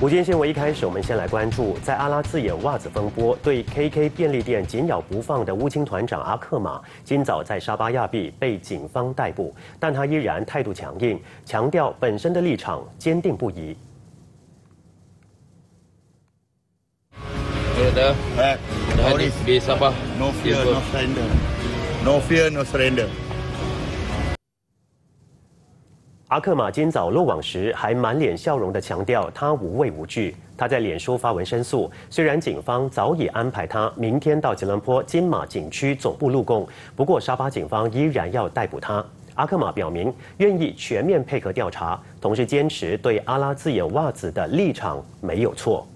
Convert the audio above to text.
午间新闻一开始，我们先来关注，在阿拉自演袜子风波对 KK 便利店紧咬不放的乌青团长阿克马，今早在沙巴亚庇被警方逮捕，但他依然态度强硬，强调本身的立场坚定不移。No fear, no surrender. No fear, no surrender. 阿克玛今早落网时还满脸笑容地强调他无畏无惧。他在脸书发文申诉，虽然警方早已安排他明天到吉隆坡金马景区总部录供，不过沙巴警方依然要逮捕他。阿克玛表明愿意全面配合调查，同时坚持对阿拉自演袜子的立场没有错。